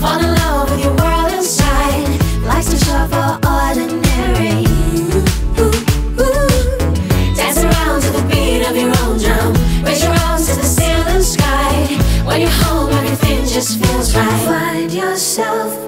Fall in love with your world inside. Likes to shuffle ordinary. Ooh, ooh. Dance around to the beat of your own drum. Raise your arms to the ceiling sky. When you're home, everything just feels right. Find yourself.